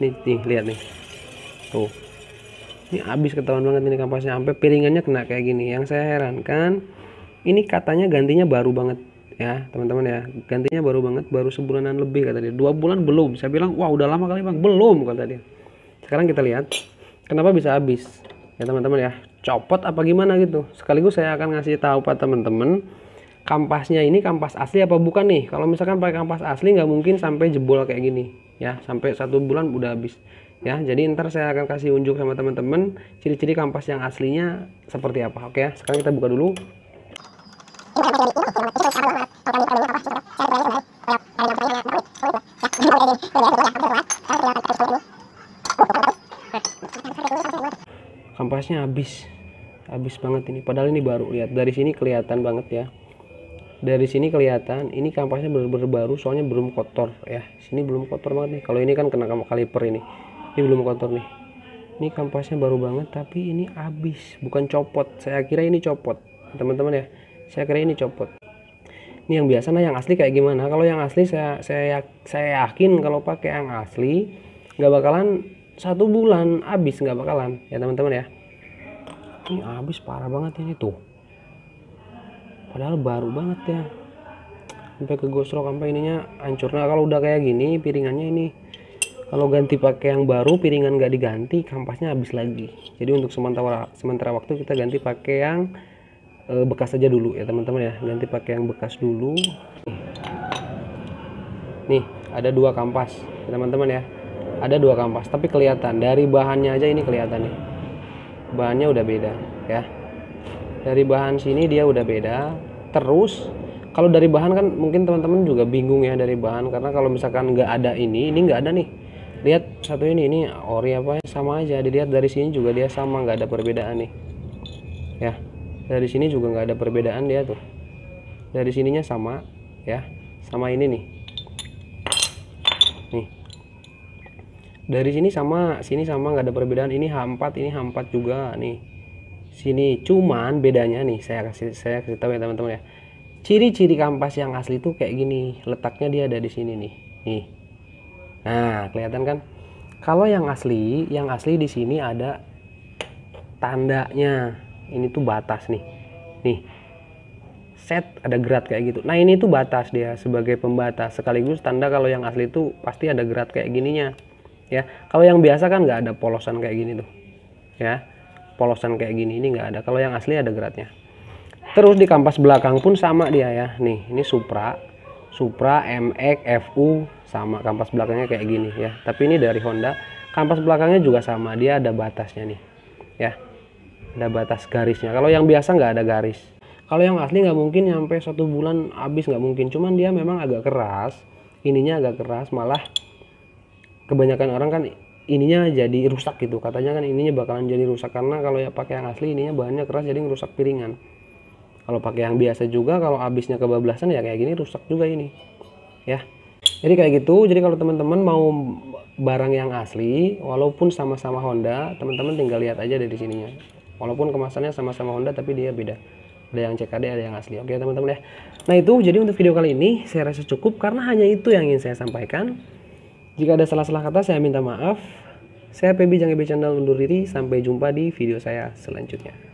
nih, nih lihat nih. Tuh. Ini habis ketahuan banget ini kampasnya sampai piringannya kena kayak gini. Yang saya herankan ini katanya gantinya baru banget ya teman-teman ya. Gantinya baru banget baru sebulanan lebih kata dia. Dua bulan belum. Saya bilang wah udah lama kali bang. Belum kata dia. Sekarang kita lihat kenapa bisa habis? Ya teman-teman ya. Copot apa gimana gitu. Sekaligus saya akan ngasih tahu pak teman-teman kampasnya ini kampas asli apa bukan nih? Kalau misalkan pakai kampas asli nggak mungkin sampai jebol kayak gini ya. Sampai satu bulan udah habis ya. Jadi ntar saya akan kasih unjuk sama teman-teman ciri-ciri kampas yang aslinya seperti apa oke ya? Sekarang kita buka dulu. Kampasnya habis habis banget ini. Padahal ini baru lihat. Dari sini kelihatan banget ya dari sini kelihatan ini kampasnya benar-benar baru soalnya belum kotor ya. Sini belum kotor banget nih. Kalau ini kan kena kaliper ini. Ini belum kotor nih. Ini kampasnya baru banget tapi ini habis bukan copot. Saya kira ini copot teman-teman ya. Saya kira ini copot. Ini yang biasa nah yang asli kayak gimana? Kalau yang asli saya saya saya yakin kalau pakai yang asli nggak bakalan satu bulan habis nggak bakalan ya teman-teman ya. Ini habis parah banget ini tuh padahal baru banget ya. Sampai ke gosrok sampai ininya hancur. Nah kalau udah kayak gini piringannya ini kalau ganti pakai yang baru piringan nggak diganti kampasnya habis lagi. Jadi untuk sementara sementara waktu kita ganti pakai yang e, bekas saja dulu ya teman-teman ya. Ganti pakai yang bekas dulu. Nih ada dua kampas teman-teman ya. Ada dua kampas tapi kelihatan. Dari bahannya aja ini kelihatan nih. Bahannya udah beda ya dari bahan sini dia udah beda. Terus kalau dari bahan kan mungkin teman-teman juga bingung ya dari bahan. Karena kalau misalkan nggak ada ini ini nggak ada nih. Lihat satu ini ini ori apa ya? Sama aja. Dilihat dari sini juga dia sama nggak ada perbedaan nih. Ya dari sini juga nggak ada perbedaan dia tuh. Dari sininya sama ya. Sama ini nih. Nih. Dari sini sama sini sama nggak ada perbedaan. Ini H4 ini H4 juga nih sini. Cuman bedanya nih saya kasih saya kasih tahu ya teman-teman ya. Ciri-ciri kampas yang asli tuh kayak gini. Letaknya dia ada di sini nih. Nih. Nah kelihatan kan? Kalau yang asli yang asli di sini ada tandanya. Ini tuh batas nih. Nih. Set ada gerat kayak gitu. Nah ini tuh batas dia sebagai pembatas. Sekaligus tanda kalau yang asli tuh pasti ada gerat kayak gininya. Ya. Kalau yang biasa kan nggak ada polosan kayak gini tuh. Ya polosan kayak gini ini nggak ada. Kalau yang asli ada geratnya. Terus di kampas belakang pun sama dia ya. Nih ini Supra. Supra MX FU sama kampas belakangnya kayak gini ya. Tapi ini dari Honda. Kampas belakangnya juga sama. Dia ada batasnya nih ya. Ada batas garisnya. Kalau yang biasa nggak ada garis. Kalau yang asli nggak mungkin sampai satu bulan habis nggak mungkin. Cuman dia memang agak keras. Ininya agak keras malah kebanyakan orang kan ininya jadi rusak gitu. Katanya kan ininya bakalan jadi rusak. Karena kalau ya pakai yang asli ininya bahannya keras jadi ngerusak piringan. Kalau pakai yang biasa juga kalau habisnya kebablasan ya kayak gini rusak juga ini. Ya. Jadi kayak gitu. Jadi kalau teman-teman mau barang yang asli walaupun sama-sama Honda teman-teman tinggal lihat aja dari sininya. Walaupun kemasannya sama-sama Honda tapi dia beda. Ada yang CKD ada yang asli. Oke teman-teman ya. Nah itu. Jadi untuk video kali ini saya rasa cukup. Karena hanya itu yang ingin saya sampaikan jika ada salah-salah kata saya minta maaf. Saya Pebi Jangan Channel undur diri. Sampai jumpa di video saya selanjutnya.